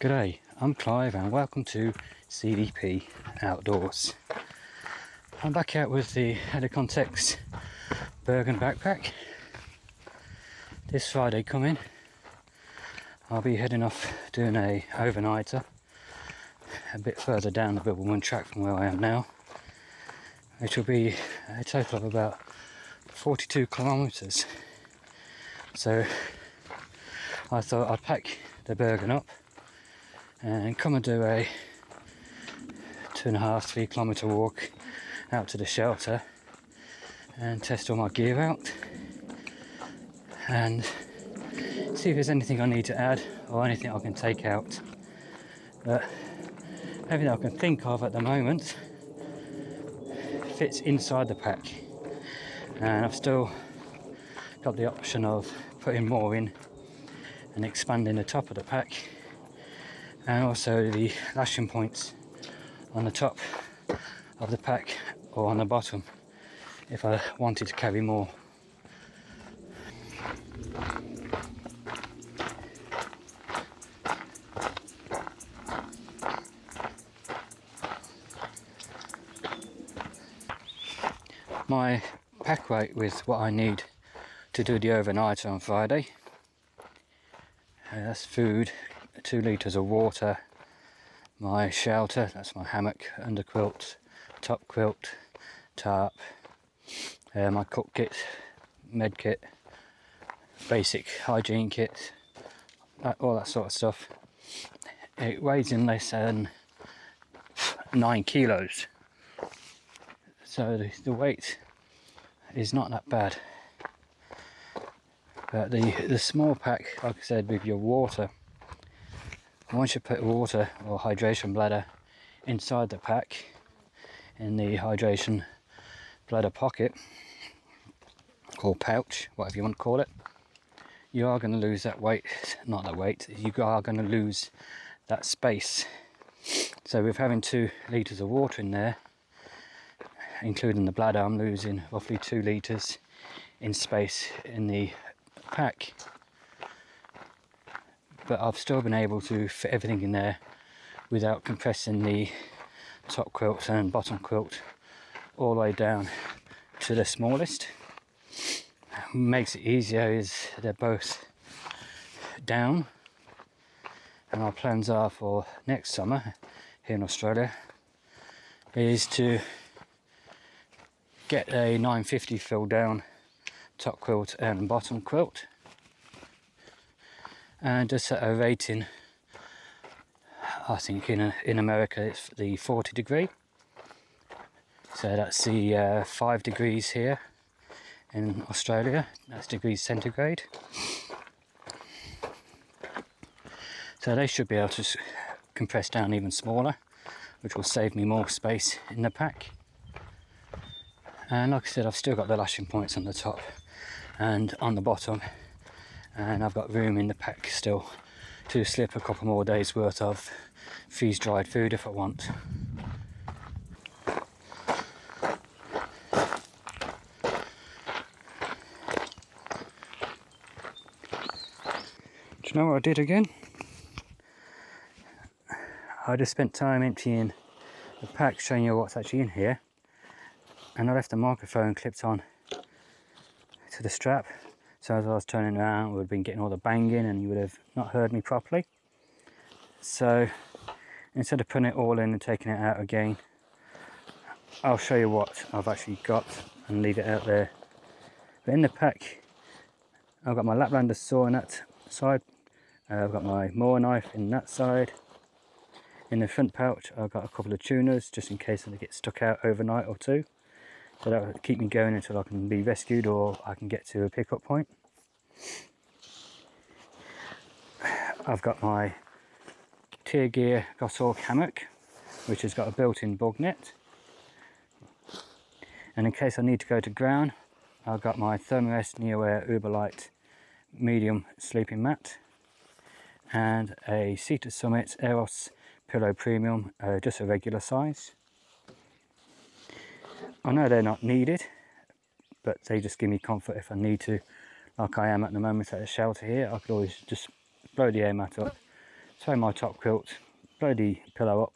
G'day, I'm Clive and welcome to CDP Outdoors. I'm back out with the Context Bergen backpack. This Friday coming, I'll be heading off doing a overnighter a bit further down the Bibbulmun track from where I am now, which will be a total of about 42 kilometres. So I thought I'd pack the Bergen up and come and do a two and a half, three kilometre walk out to the shelter and test all my gear out and see if there's anything I need to add or anything I can take out. But everything I can think of at the moment fits inside the pack and I've still got the option of putting more in and expanding the top of the pack and also the lashing points on the top of the pack or on the bottom if I wanted to carry more. My pack weight with what I need to do the overnight on Friday. Uh, that's food, two litres of water, my shelter, that's my hammock, under quilt, top quilt, tarp, uh, my cook kit, med kit, basic hygiene kit, that, all that sort of stuff. It weighs in less than nine kilos. So the, the weight is not that bad. But the, the small pack, like I said, with your water, once you put water or hydration bladder inside the pack in the hydration bladder pocket or pouch whatever you want to call it you are going to lose that weight not that weight you are going to lose that space. So with having two litres of water in there including the bladder I'm losing roughly two litres in space in the pack but I've still been able to fit everything in there without compressing the top quilt and bottom quilt all the way down to the smallest. What makes it easier is they're both down and our plans are for next summer here in Australia is to get a 950 fill down top quilt and bottom quilt and just set a rating I think in, in America it's the 40 degree. So that's the uh, 5 degrees here in Australia. That's degrees centigrade. So they should be able to compress down even smaller which will save me more space in the pack. And like I said I've still got the lashing points on the top and on the bottom and I've got room in the pack still to slip a couple more days worth of freeze dried food if I want. Do you know what I did again? I just spent time emptying the pack showing you what's actually in here and I left the microphone clipped on to the strap so as I was turning around, we have been getting all the banging and you would have not heard me properly. So instead of putting it all in and taking it out again, I'll show you what I've actually got and leave it out there. But in the pack, I've got my Laplander saw in that side. Uh, I've got my Mora knife in that side. In the front pouch, I've got a couple of tuners just in case they get stuck out overnight or two. So that will keep me going until I can be rescued or I can get to a pickup point. I've got my Tier Gear Goshawk hammock, which has got a built-in bug net. And in case I need to go to ground, I've got my Thermarest NeoAir Uberlight medium sleeping mat and Sea to Summit Aeros Pillow Premium, uh, just a regular size. I know they're not needed, but they just give me comfort if I need to, like I am at the moment at the shelter here. I could always just blow the air mat up, throw my top quilt, blow the pillow up,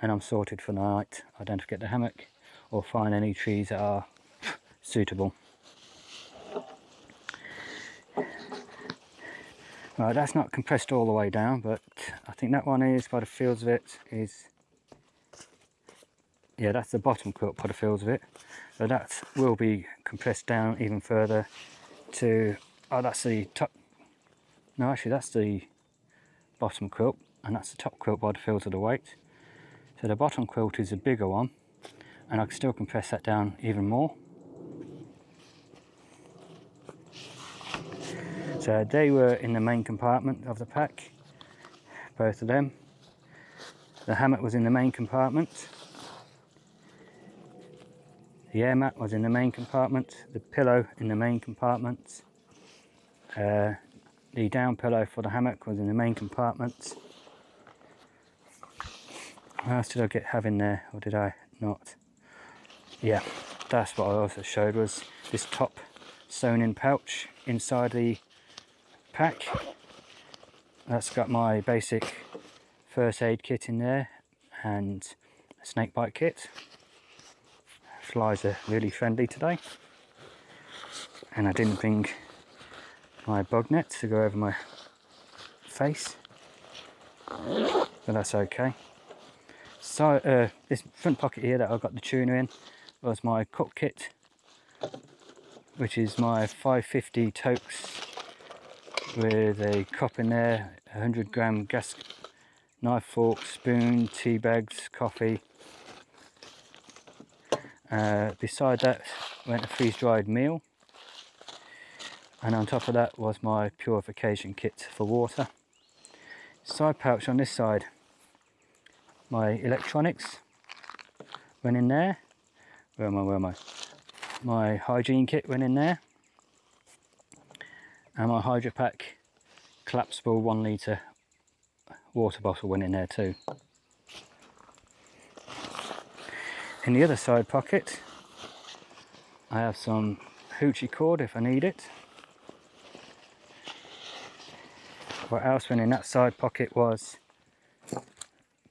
and I'm sorted for the night. I don't forget the hammock or find any trees that are suitable. Right, that's not compressed all the way down, but I think that one is, by the feels of it, is... Yeah, that's the bottom quilt by the feels of it. So that will be compressed down even further to... Oh, that's the top... No, actually, that's the bottom quilt, and that's the top quilt by the feels of the weight. So the bottom quilt is a bigger one, and I can still compress that down even more. So they were in the main compartment of the pack, both of them. The hammock was in the main compartment. The air mat was in the main compartment, the pillow in the main compartment. Uh, the down pillow for the hammock was in the main compartment. What else did I get have in there, or did I not? Yeah, that's what I also showed was this top sewn in pouch inside the pack. That's got my basic first aid kit in there and a snake bite kit. Flies are really friendly today. And I didn't bring my bug net to go over my face. But that's okay. So uh, this front pocket here that I've got the tuna in was my cook kit which is my 550 Toaks with a cup in there, 100 gram gas knife, fork, spoon, tea bags, coffee. Uh, beside that went a freeze dried meal and on top of that was my purification kit for water. Side pouch on this side, my electronics went in there. Where am I, where am I? My hygiene kit went in there and my HydraPak collapsible one litre water bottle went in there too. In the other side pocket. I have some hoochie cord if I need it. What else went in that side pocket was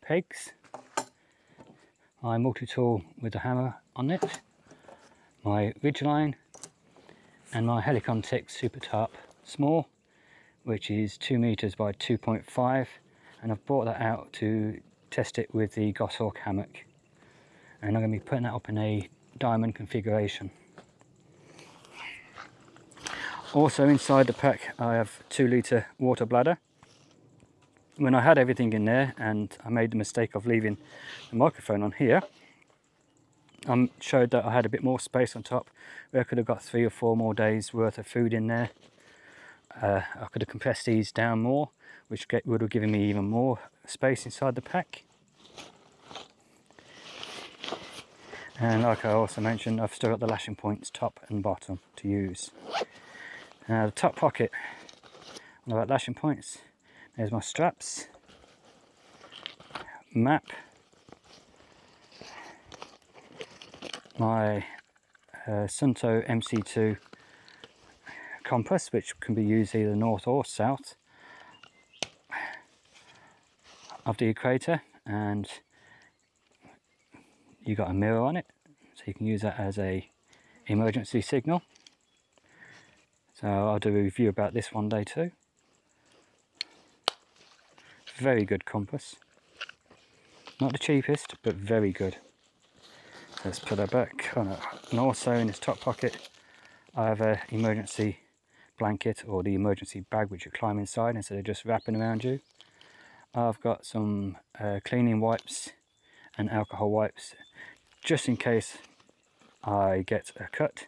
pegs, my multi-tool with the hammer on it, my ridgeline and my Helikon-Tex Super Tarp small which is 2 meters by 2.5 and I've brought that out to test it with the Goshawk hammock and I'm going to be putting that up in a diamond configuration. Also inside the pack I have 2 litre water bladder. When I had everything in there and I made the mistake of leaving the microphone on here I showed that I had a bit more space on top where I could have got three or four more days worth of food in there uh, I could have compressed these down more, which would have given me even more space inside the pack. And like I also mentioned, I've still got the lashing points top and bottom to use. Now the top pocket, on the lashing points, there's my straps, map, my uh, Suunto MC2 compass which can be used either north or south of the equator and you got a mirror on it so you can use that as a emergency signal. So I'll do a review about this one day too. Very good compass. Not the cheapest but very good. Let's put that back on it and also in this top pocket. I have a emergency blanket or the emergency bag which you climb inside instead of just wrapping around you. I've got some uh, cleaning wipes and alcohol wipes just in case I get a cut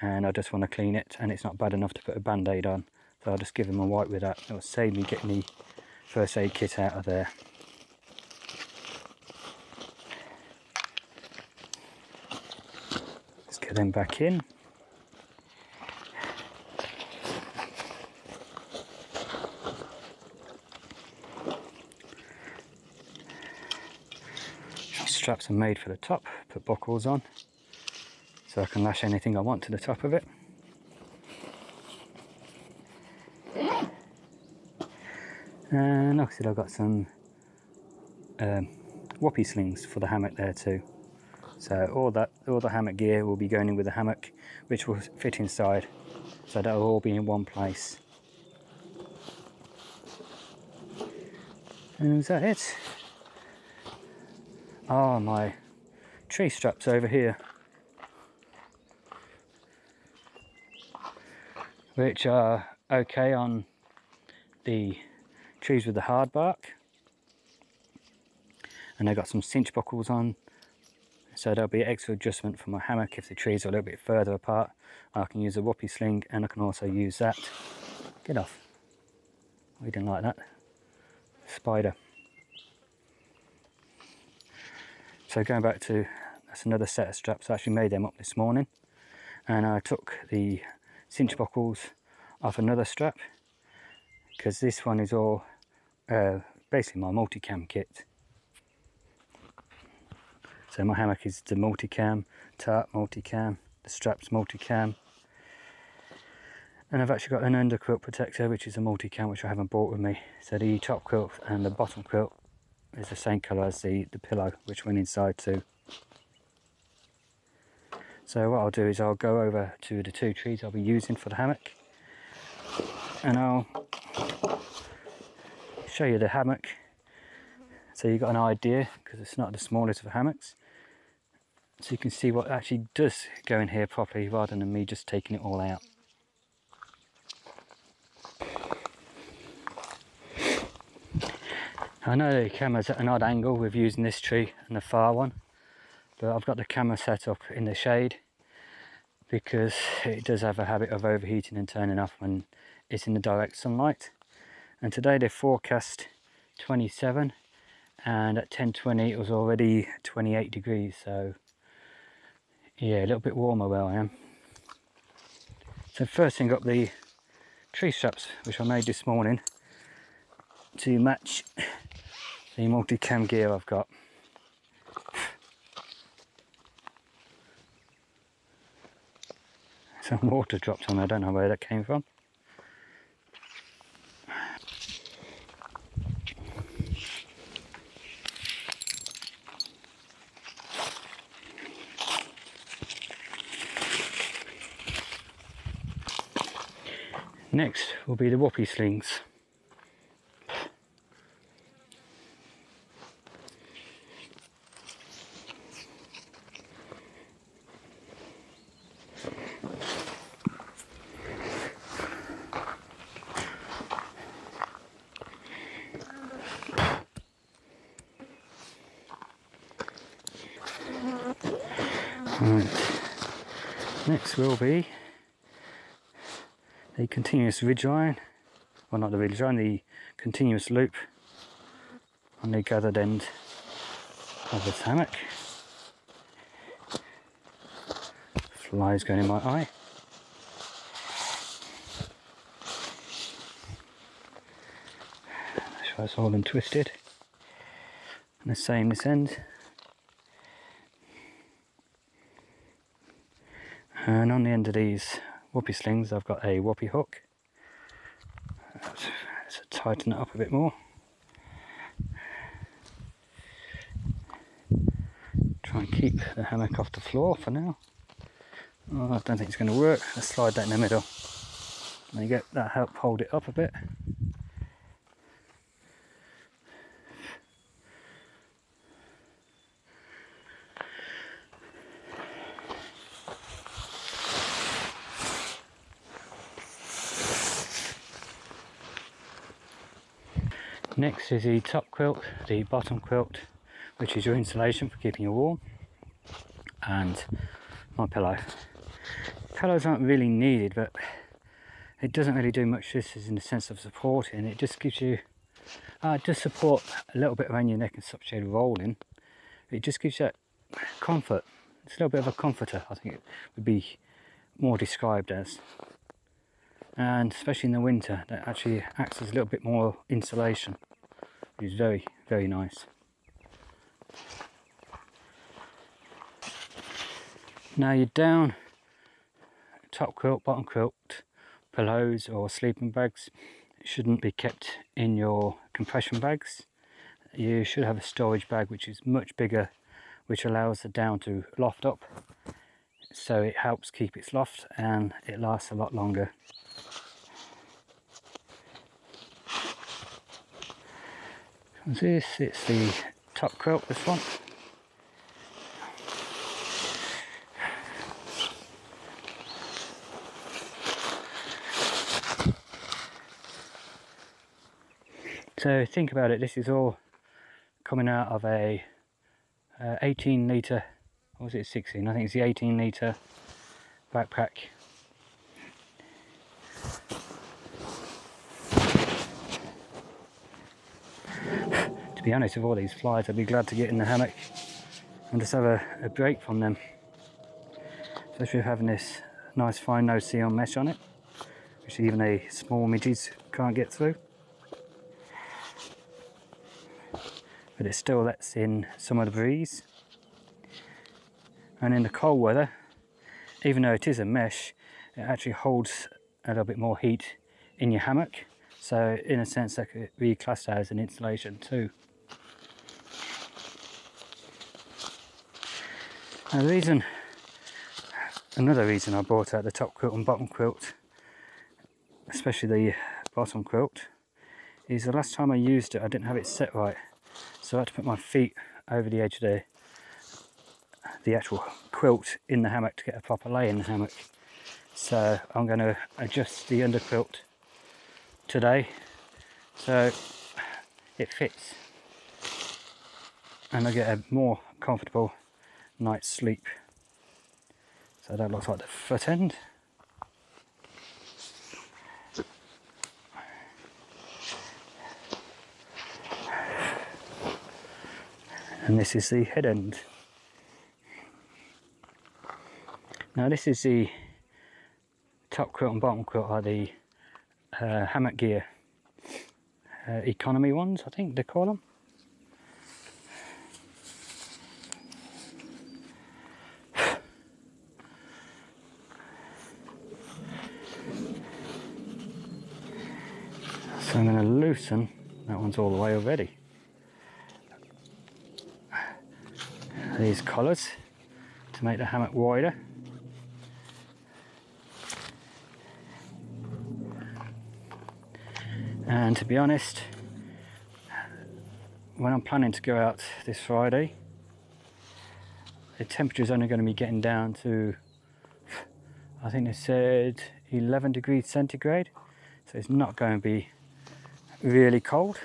and I just want to clean it and it's not bad enough to put a band-aid on so I'll just give him a wipe with that. It'll save me getting the first aid kit out of there. Let's get them back in. Are made for the top, put buckles on, so I can lash anything I want to the top of it. And like I said, I've got some um, whoopie slings for the hammock there too. So all that, all the hammock gear will be going in with the hammock, which will fit inside. So that'll all be in one place. And is that it? Oh, my tree straps over here. Which are okay on the trees with the hard bark. And I've got some cinch buckles on. So there'll be extra adjustment for my hammock if the trees are a little bit further apart. I can use a whoopie sling and I can also use that. Get off. We didn't like that spider. So going back to, that's another set of straps, I actually made them up this morning. And I took the cinch buckles off another strap because this one is all uh, basically my multicam kit. So my hammock is the multicam, tarp multicam, the straps multicam. And I've actually got an under quilt protector, which is a multi-cam, which I haven't bought with me. So the top quilt and the bottom quilt is the same colour as the, the pillow, which went inside too. So what I'll do is I'll go over to the two trees I'll be using for the hammock. And I'll show you the hammock. So you've got an idea, because it's not the smallest of hammocks. So you can see what actually does go in here properly, rather than me just taking it all out. I know the camera's at an odd angle with using this tree and the far one, but I've got the camera set up in the shade because it does have a habit of overheating and turning off when it's in the direct sunlight. And today they forecast 27 and at 10.20 it was already 28 degrees, so yeah, a little bit warmer where I am. So first thing up the tree straps, which I made this morning to match the multi-cam gear I've got. Some water dropped on, I don't know where that came from. Next will be the whoopie slings. Right. Will be the continuous ridge line, well not the ridge the continuous loop on the gathered end of the hammock. Flies going in my eye. That's why it's all and twisted. And the same this end. And on the end of these whoopie slings, I've got a whoopie hook. Let's, tighten it up a bit more. Try and keep the hammock off the floor for now. Oh, I don't think it's going to work. Let's slide that in the middle. There you go, that help hold it up a bit. Next is the top quilt, the bottom quilt, which is your insulation for keeping you warm, and my pillow. Pillows aren't really needed, but it doesn't really do much this is in the sense of supporting. It just gives you, uh, does support a little bit around your neck and stops you rolling. It just gives you that comfort. It's a little bit of a comforter, I think it would be more described as and especially in the winter that actually acts as a little bit more insulation is very very nice now you're down top quilt bottom quilt pillows or sleeping bags shouldn't be kept in your compression bags. You should have a storage bag which is much bigger, which allows the down to loft up. So it helps keep its loft and it lasts a lot longer. This it's the top quilt, this one. So think about it, this is all coming out of a uh, 18 litre, or was it 16? I think it's the 18 litre backpack. to be honest, with all these flies, I'd be glad to get in the hammock and just have a, a break from them. Especially with having this nice fine no-see-um mesh on it, which even the small midges can't get through. but it still lets in some of the breeze. And in the cold weather, even though it is a mesh, it actually holds a little bit more heat in your hammock. So in a sense, that could be classed as an insulation too. The reason, another reason I bought out the top quilt and bottom quilt, especially the bottom quilt, is the last time I used it I didn't have it set right. So I had to put my feet over the edge of the, the actual quilt in the hammock to get a proper lay in the hammock. So I'm going to adjust the under quilt today so it fits and I get a more comfortable night's sleep. So that looks like the foot end. and this is the head end. Now this is the top quilt and bottom quilt are the uh, hammock gear uh, economy ones I think they call them. So I'm loosen, that one's all the way already. these collars to make the hammock wider. And to be honest, when I'm planning to go out this Friday, the temperature is only going to be getting down to, I think they said 11 degrees centigrade. So it's not going to be really cold.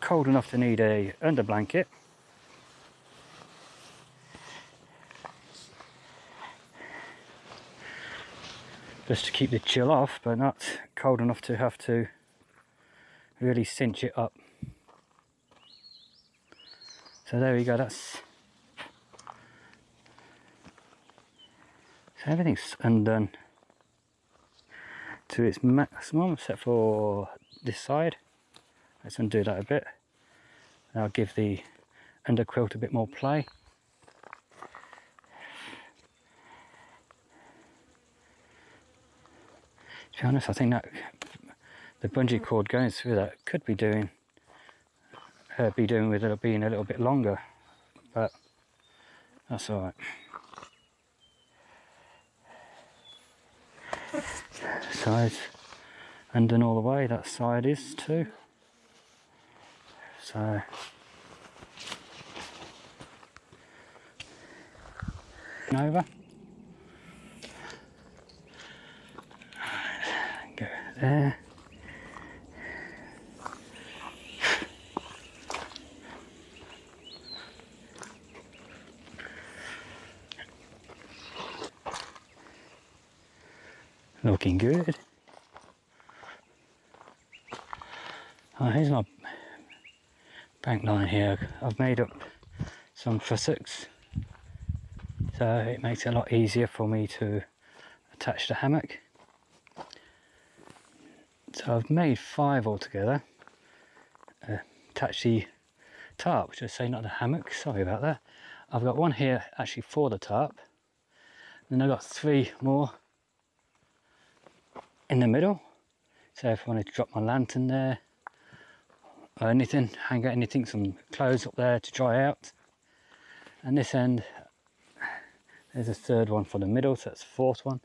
Cold enough to need a under blanket. just to keep the chill off but not cold enough to have to really cinch it up so there we go that's so everything's undone to its maximum except for this side. Let's undo that a bit. And I'll give the under quilt a bit more play. To be honest, I think that the bungee cord going through that could be doing uh, be doing with it being a little bit longer, but that's all right. Sides and then all the way, that side is too. So over. go there. Looking good. Oh, here's my bank line here. I've made up some prusiks so it makes it a lot easier for me to attach the hammock. So I've made five altogether. Uh, attach the tarp, which I say not the hammock, sorry about that. I've got one here actually for the tarp. Then I've got three more in the middle. So if I wanted to drop my lantern there or anything, hang out anything, some clothes up there to dry out. And this end, there's a third one for the middle, so that's the fourth one.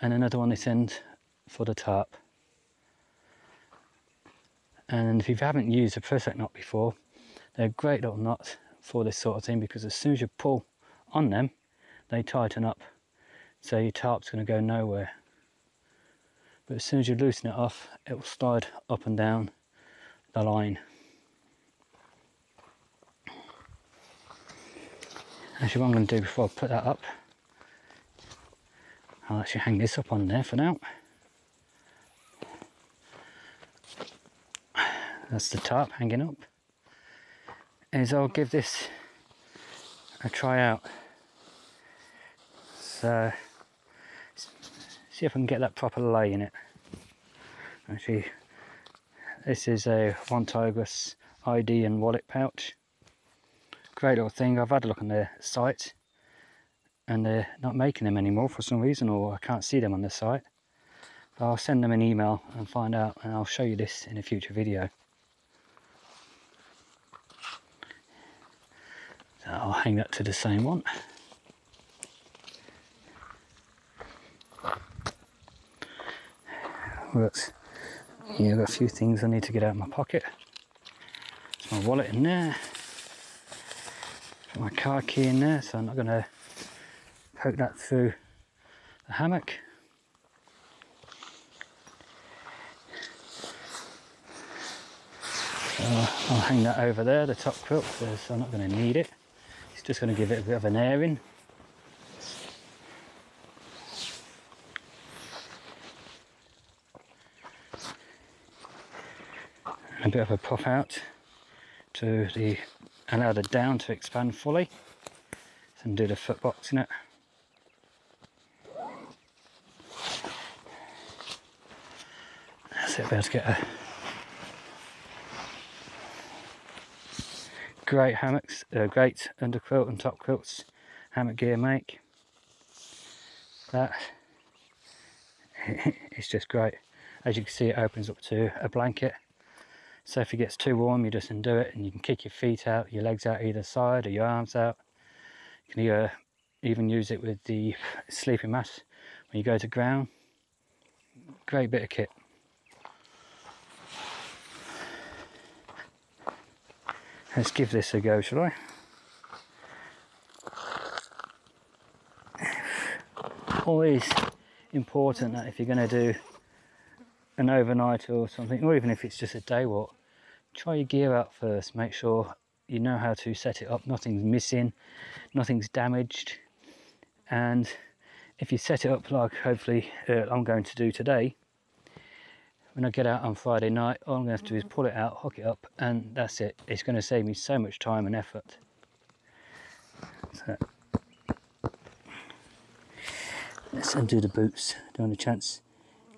And another one this end for the tarp. And if you haven't used a Prusik knot before, they're a great little knot for this sort of thing because as soon as you pull on them, they tighten up. So your tarp's going to go nowhere. But as soon as you loosen it off, it will slide up and down the line. Actually, what I'm going to do before I put that up, I'll actually hang this up on there for now. That's the top hanging up. Is I'll give this a try out. So, see if I can get that proper lay in it. Actually, this is a OneTigris ID and wallet pouch. Great little thing. I've had a look on their site and they're not making them anymore for some reason or I can't see them on the site. But I'll send them an email and find out and I'll show you this in a future video. So I'll hang that to the same one. Works. Yeah, I've got a few things I need to get out of my pocket. There's my wallet in there. Got my car key in there, so I'm not going to poke that through the hammock. So I'll hang that over there, the top quilt, because I'm not going to need it. It's just going to give it a bit of an airing. Bit of a pop out to the allow the down to expand fully and do the foot box in it. That's it, be able to get a great hammocks, uh, great underquilt and top quilts hammock gear make. That it's just great. As you can see, it opens up to a blanket so if it gets too warm, you just undo it and you can kick your feet out, your legs out either side or your arms out. You can either even use it with the sleeping mat when you go to ground. Great bit of kit. Let's give this a go, shall I? Always important that if you're going to do an overnight or something, or even if it's just a day walk, try your gear out first. Make sure you know how to set it up. Nothing's missing, nothing's damaged. And if you set it up like hopefully uh, I'm going to do today, when I get out on Friday night, all I'm going to have to do is pull it out, hook it up, and that's it. It's going to save me so much time and effort. So, let's undo the boots. Don't want a chance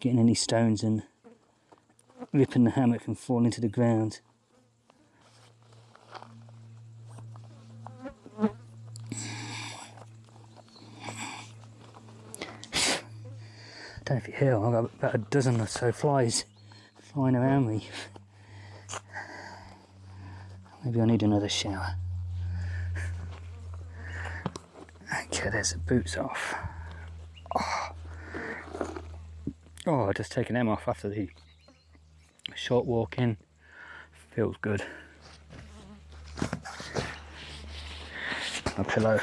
getting any stones and ripping the hammock and falling to the ground. If you hear, I've got about a dozen or so flies flying around me. Maybe I need another shower. Okay, there's the boots off. Oh, oh just taking them off after the short walk in. Feels good. My pillow.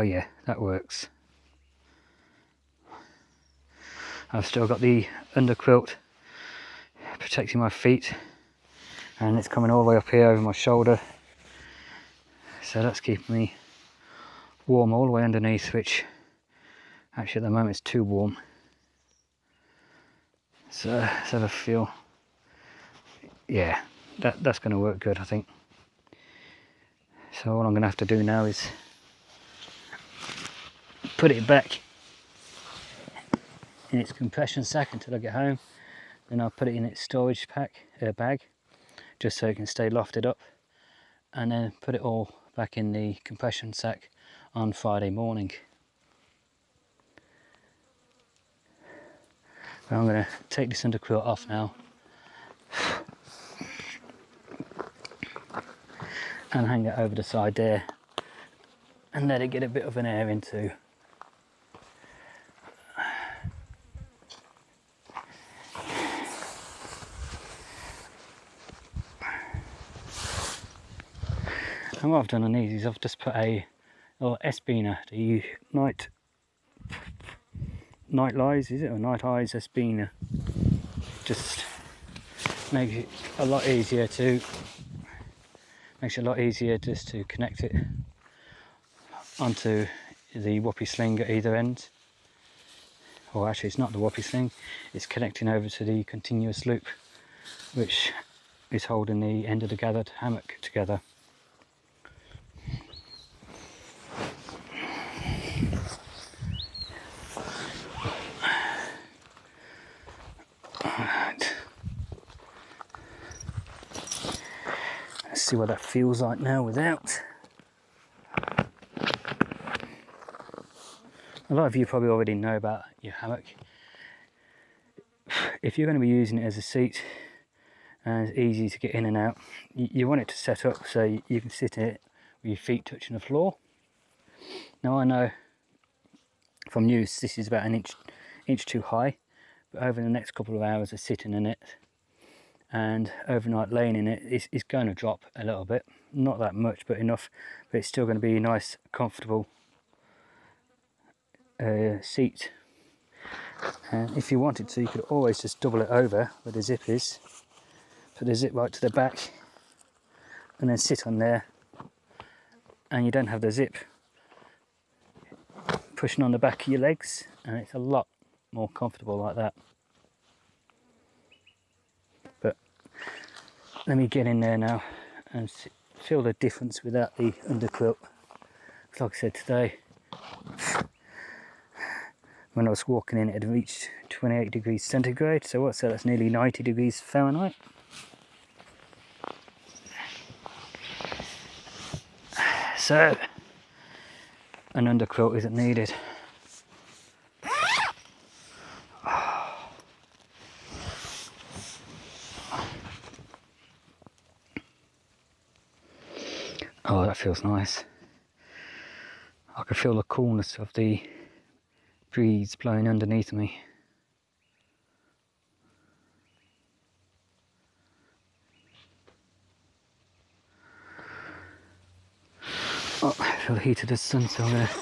Oh yeah, that works. I've still got the underquilt protecting my feet and it's coming all the way up here over my shoulder. So that's keeping me warm all the way underneath, which actually at the moment is too warm. So let's have a feel. Yeah, that, that's going to work good, I think. So all I'm going to have to do now is put it back in its compression sack until I get home. Then I'll put it in its storage pack uh, bag just so it can stay lofted up and then put it all back in the compression sack on Friday morning. I'm going to take this underquilt off now and hang it over the side there and let it get a bit of an air into And what I've done on these is I've just put a little S-Biner, the night night lies, is it, or Nite Ize S-Biner. Just makes it a lot easier to makes it a lot easier just to connect it onto the whoopie sling at either end. Or actually, it's not the whoopie sling; it's connecting over to the continuous loop, which is holding the end of the gathered hammock together. See what that feels like now without. A lot of you probably already know about your hammock. If you're going to be using it as a seat and it's easy to get in and out, you, want it to set up so you can sit in it with your feet touching the floor. Now I know from use this is about an inch, inch too high, but over the next couple of hours of sitting in it, and overnight laying in it is, is going to drop a little bit. Not that much but enough but it's still going to be a nice comfortable uh, seat. And if you wanted to you could always just double it over where the zip is put the zip right to the back and then sit on there and you don't have the zip pushing on the back of your legs and it's a lot more comfortable like that let me get in there now and feel the difference without the underquilt. Like I said today, when I was walking in, it had reached 28 degrees centigrade. So what's that? That's nearly 90 degrees Fahrenheit. So, an underquilt isn't needed. Feels nice. I can feel the coolness of the breeze blowing underneath me. Oh, I feel the heat of the sun, so I'm to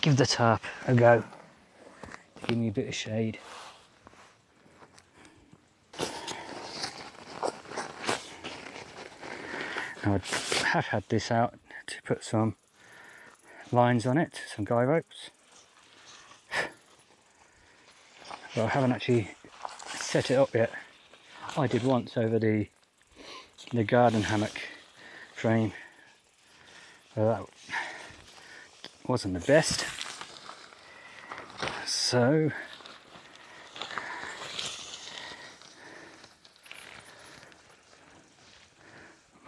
give the tarp a go give me a bit of shade. I have had this out to put some lines on it, some guy ropes. But I haven't actually set it up yet. I did once over the the garden hammock frame. Well, that wasn't the best. So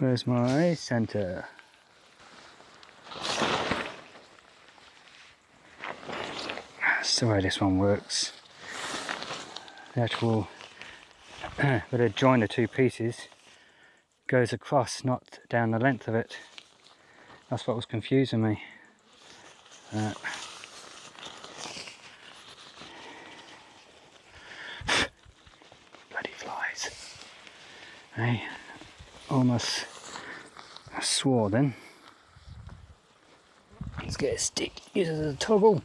Where's my center? That's the way this one works. The actual, where they join the two pieces, goes across, not down the length of it. That's what was confusing me. Uh, bloody flies. Hey, almost swore then. Let's get a stick, use it as a toggle.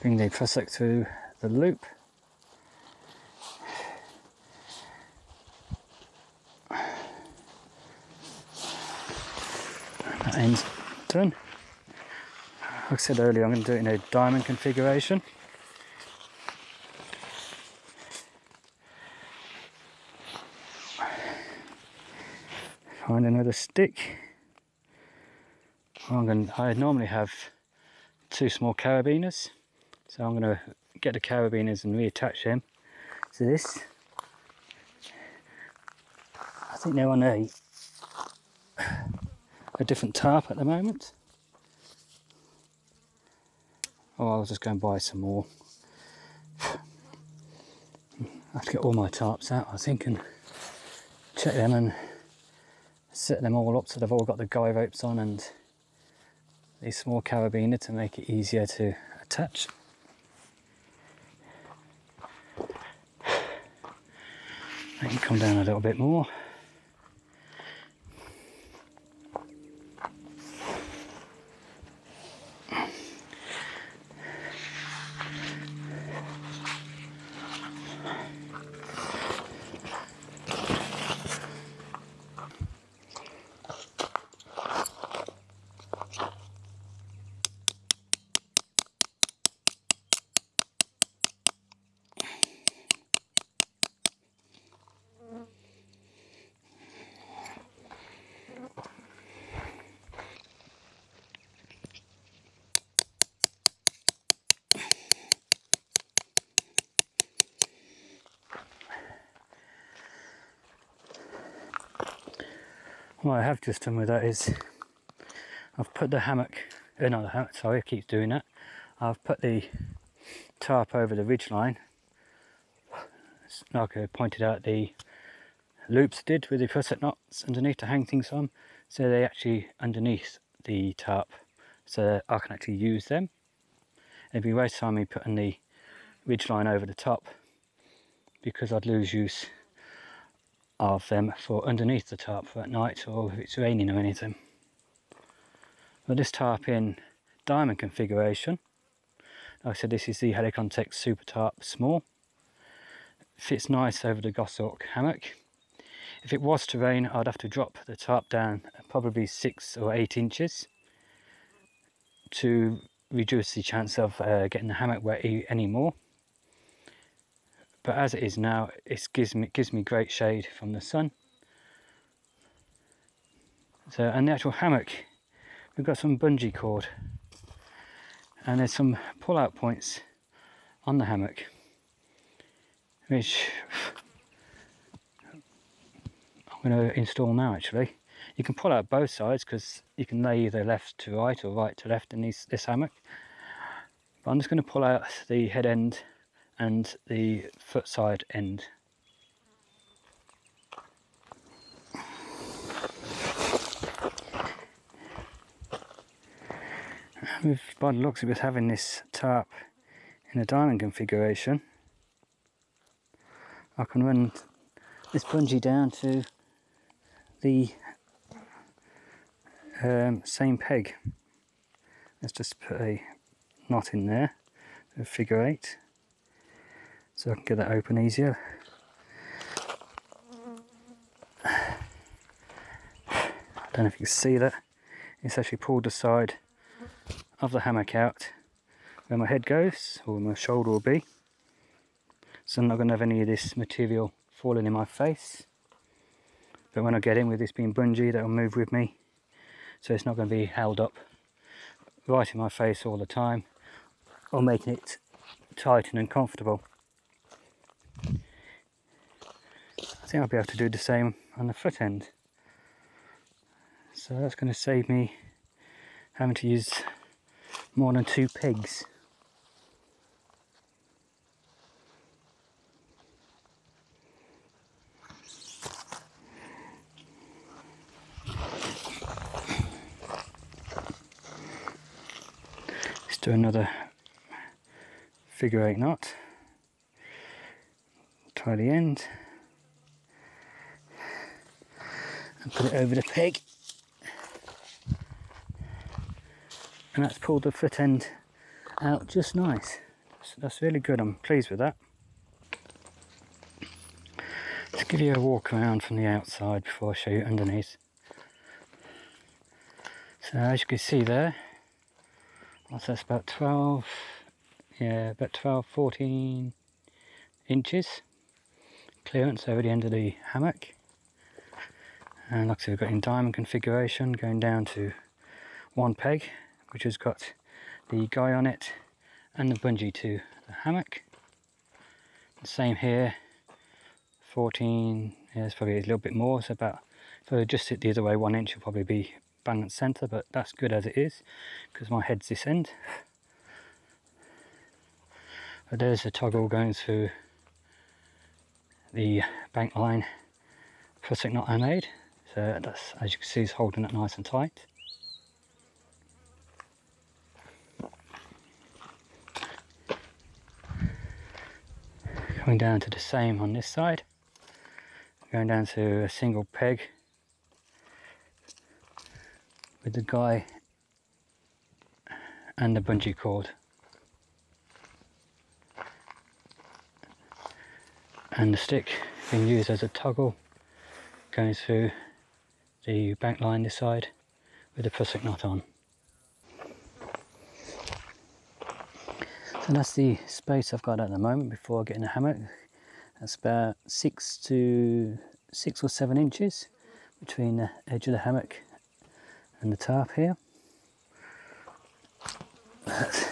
Bring the prusik through the loop. That end's done. Like I said earlier, I'm going to do it in a diamond configuration. Find another stick. I'm going I normally have two small carabiners, so I'm going to get the carabiners and reattach them to this. I think they're on a a different tarp at the moment. Oh, I'll just go and buy some more. I have to get all my tarps out, I think, and check them and set them all up so they've all got the guy ropes on and a small carabiner to make it easier to attach. Make it come down a little bit more. Have just done with that is I've put the hammock, uh, not the hammock, sorry, I keep doing that. I've put the tarp over the ridge line, like I pointed out the loops did with the prusik knots underneath to hang things on, so they actually underneath the tarp, so I can actually use them. It'd be waste time me putting the ridge line over the top because I'd lose use of them for underneath the tarp for at night or if it's raining or anything. But this tarp in diamond configuration, like I said this is the Helikon-Tex Super Tarp Small. Fits nice over the goshawk hammock. If it was to rain I'd have to drop the tarp down probably six or eight inches to reduce the chance of uh, getting the hammock wet anymore but as it is now it gives me gives me great shade from the sun. So and the actual hammock we've got some bungee cord. And there's some pull out points on the hammock which I'm going to install now actually. You can pull out both sides because you can lay either left to right or right to left in these, this hammock. But I'm just going to pull out the head end and the foot side end. With, by the looks of it having this tarp in a diamond configuration, I can run this bungee down to the um, same peg. Let's just put a knot in there, figure eight so I can get that open easier. I don't know if you can see that. It's actually pulled the side of the hammock out where my head goes, or my shoulder will be. So I'm not going to have any of this material falling in my face. But when I get in with this being bungee, that'll move with me. So it's not going to be held up right in my face all the time, or making it tight and uncomfortable. I think I'll be able to do the same on the foot end. So that's going to save me having to use more than two pegs. Let's do another figure eight knot. Tie the end. And put it over the peg. And that's pulled the foot end out just nice. So that's really good, I'm pleased with that. Let's give you a walk around from the outside before I show you underneath. So as you can see there, that's about 12, yeah, about 12, 14 inches clearance over the end of the hammock And like I said, we've got in diamond configuration going down to one peg, which has got the guy on it and the bungee to the hammock. Same here, 14, yeah, it's probably a little bit more, so about, if I adjust it the other way one inch will probably be bang at centre, but that's good as it is, because my head's this end. But there's a toggle going through the bank line prusik knot I made. So that's, as you can see, is holding it nice and tight. Going down to the same on this side. Going down to a single peg with the guy and the bungee cord. and the stick being used as a toggle going through the bank line this side with the prusik knot on. So that's the space I've got at the moment before I get in the hammock. That's about six to six or seven inches between the edge of the hammock and the tarp here. But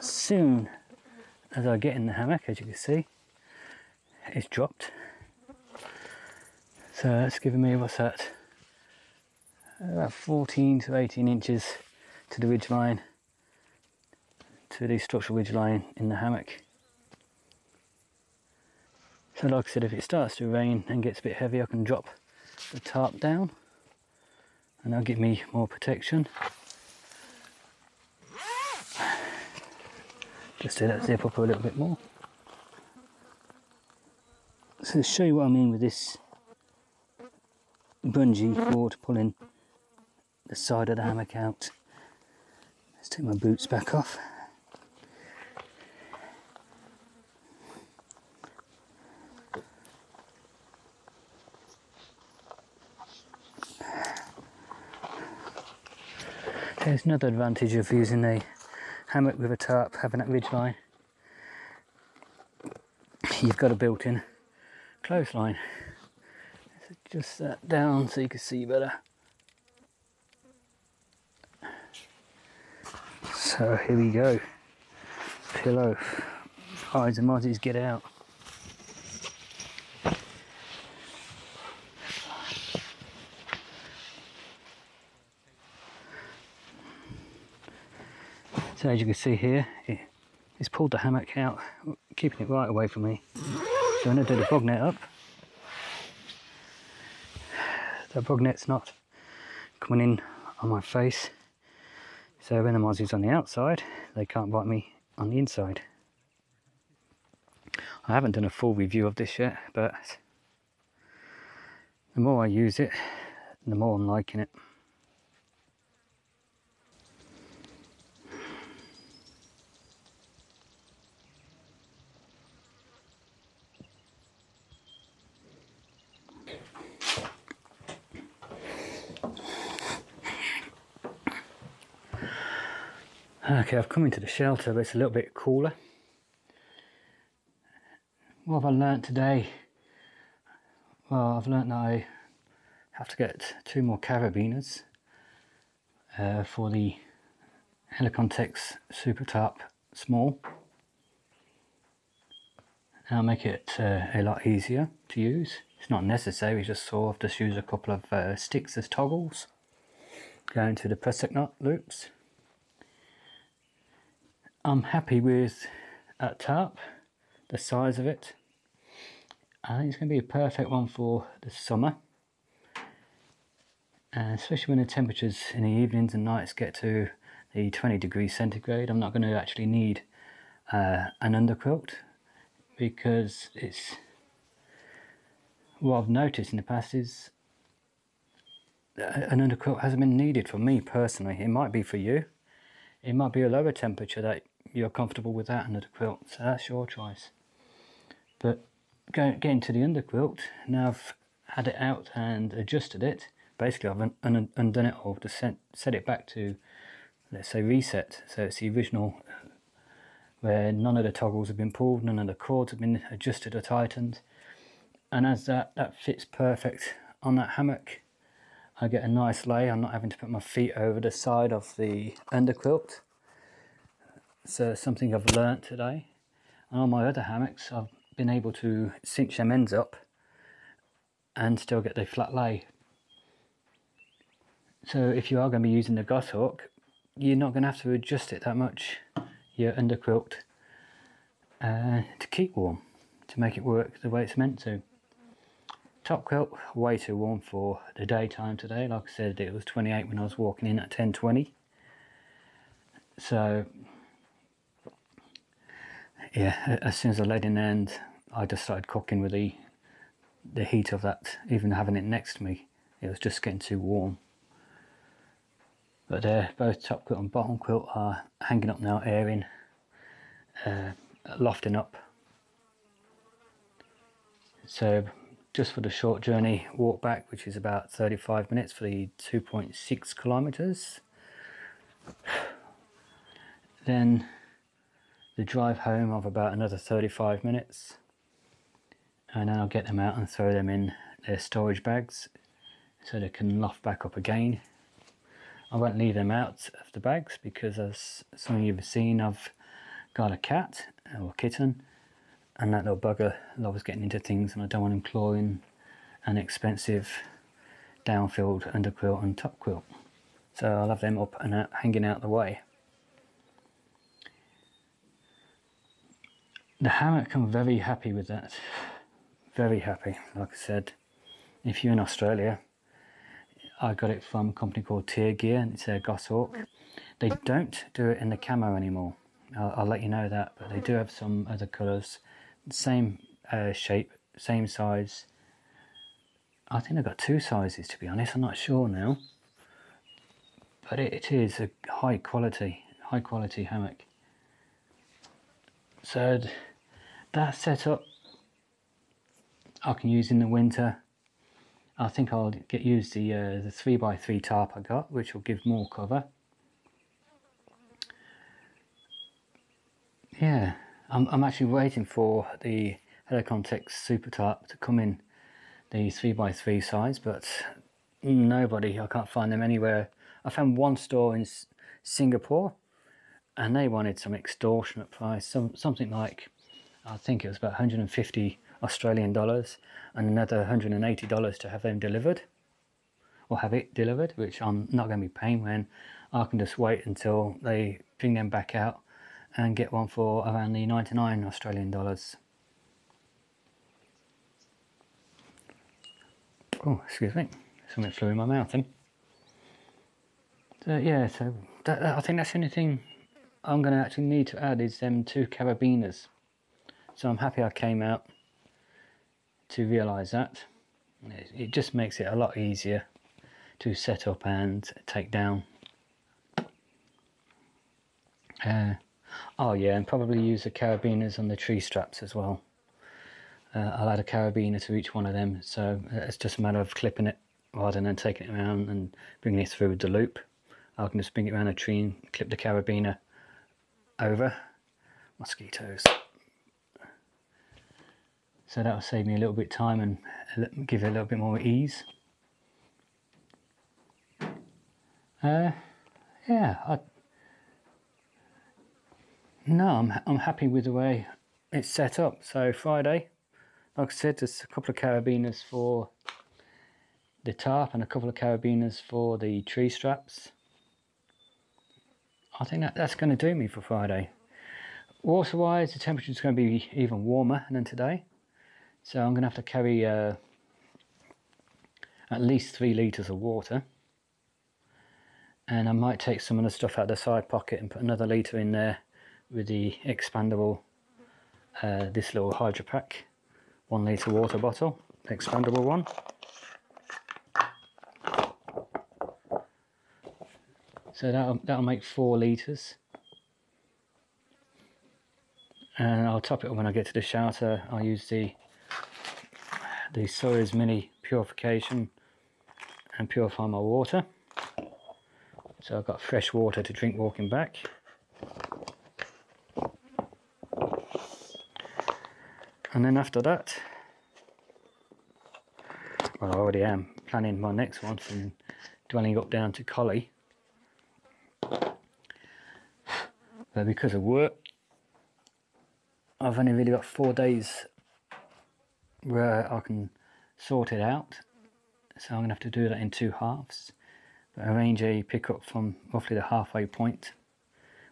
soon as I get in the hammock, as you can see, it's dropped. So that's giving me, what's that, about 14 to 18 inches to the ridge line, to the structural ridge line in the hammock. So like I said, if it starts to rain and gets a bit heavy, I can drop the tarp down and that'll give me more protection. Just do that zip up a little bit more. So to show you what I mean with this bungee cord pulling the side of the hammock out. Let's take my boots back off. There's another advantage of using a hammock with a tarp, having that ridge line, you've got a built-in clothesline. Just that down so you can see better. So here we go. Pillow. Hides and mozzies get out. So as you can see here, it's pulled the hammock out, keeping it right away from me. So I'm going to do the bug net up. The bug net's not coming in on my face. So when the mozzie's on the outside, they can't bite me on the inside. I haven't done a full review of this yet, but the more I use it, the more I'm liking it. Okay, I've come into the shelter, but it's a little bit cooler. What have I learnt today? Well, I've learnt that I have to get two more carabiners uh, for the Helikon-Tex Super Tarp Small. That'll make it uh, a lot easier to use. It's not necessary, just sort of just use a couple of uh, sticks as toggles. Go into the prusik knot loops I'm happy with that tarp, the size of it. I think it's going to be a perfect one for the summer. And especially when the temperatures in the evenings and nights get to the 20 degrees centigrade, I'm not going to actually need uh, an underquilt because it's what I've noticed in the past is an underquilt hasn't been needed for me personally. It might be for you. It might be a lower temperature that you're comfortable with that under the quilt. So that's your choice. But going, getting to the under quilt, now I've had it out and adjusted it. Basically, I've un un undone it all to set, set it back to, let's say, reset. So it's the original where none of the toggles have been pulled, none of the cords have been adjusted or tightened. and as that, that fits perfect on that hammock, I get a nice lay. I'm not having to put my feet over the side of the underquilt. So something I've learnt today. And on my other hammocks, I've been able to cinch them ends up and still get the flat lay. So if you are going to be using the Goshawk, you're not going to have to adjust it that much, your underquilt, uh, to keep warm, to make it work the way it's meant to. Top quilt, way too warm for the daytime today. Like I said, it was 28 when I was walking in at 10.20. So, yeah, as soon as I laid in end, I just started cooking with the the heat of that, even having it next to me. It was just getting too warm. But uh, both top quilt and bottom quilt are hanging up now, airing, uh, lofting up. So just for the short journey walk back, which is about 35 minutes for the 2.6 kilometers. Then the drive home of about another 35 minutes. And then I'll get them out and throw them in their storage bags so they can loft back up again. I won't leave them out of the bags because as some of you have seen I've got a cat uh, or kitten and that little bugger loves getting into things and I don't want him clawing an expensive downfilled underquilt and top quilt. So I'll have them up and out, hanging out the way. The hammock, I'm very happy with that. Very happy, like I said. If you're in Australia, I got it from a company called Tier Gear and it's a Goshawk. They don't do it in the camo anymore. I'll, I'll let you know that, but they do have some other colours same uh, shape, same size. I think I've got two sizes to be honest, I'm not sure now. But it, it is a high quality, high quality hammock. So that setup I can use in the winter. I think I'll get use the uh, the 3x3 tarp I got, which will give more cover. Yeah, I'm, I'm actually waiting for the Helikon-Tex Super Tarp to come in the 3x3 size, but nobody, I can't find them anywhere. I found one store in Singapore and they wanted some extortionate price, some something like, I think it was about 150 Australian dollars and another $180 to have them delivered or have it delivered, which I'm not going to be paying when I can just wait until they bring them back out and get one for around the 99 Australian dollars. Oh, excuse me, something flew in my mouth then. So, yeah, so that, I think that's the only thing I'm going to actually need to add is them two carabiners. So I'm happy I came out to realise that. It, just makes it a lot easier to set up and take down. Uh, Oh yeah, and probably use the carabiners on the tree straps as well. Uh, I'll add a carabiner to each one of them, so it's just a matter of clipping it rather than taking it around and bringing it through the loop. I can just bring it around a tree and clip the carabiner over. Mosquitoes. So that'll save me a little bit of time and give it a little bit more ease. Uh, yeah, I, no, I'm, I'm happy with the way it's set up. So Friday, like I said, there's a couple of carabiners for the tarp and a couple of carabiners for the tree straps. I think that, that's going to do me for Friday. Water wise, the temperature is going to be even warmer than today. So I'm going to have to carry uh, at least three litres of water. And I might take some of the stuff out of the side pocket and put another litre in there with the expandable uh, this little HydraPak. One litre water bottle expandable one. So that'll, that'll make four litres. And I'll top it up when I get to the shelter I'll use the the Sawyer's Mini Purification and purify my water. So I've got fresh water to drink walking back. And then after that well I already am planning my next one from Dwellingup down to Collie. But because of work I've only really got four days where I can sort it out. So I'm going to have to do that in two halves. But arrange a pickup from roughly the halfway point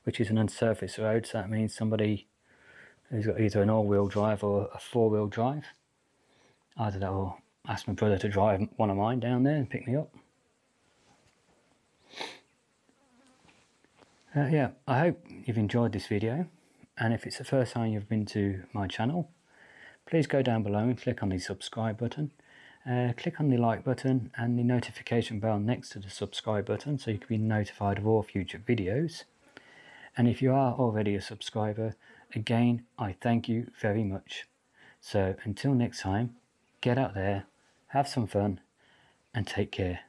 which is an unsurfaced road. So that means somebody who's got either an all-wheel drive or a four-wheel drive. Either that or ask my brother to drive one of mine down there and pick me up. Uh, yeah I hope you've enjoyed this video. And if it's the first time you've been to my channel please go down below and click on the subscribe button. Uh, click on the like button and the notification bell next to the subscribe button so you can be notified of all future videos. And if you are already a subscriber again I thank you very much. So until next time get out there have some fun and take care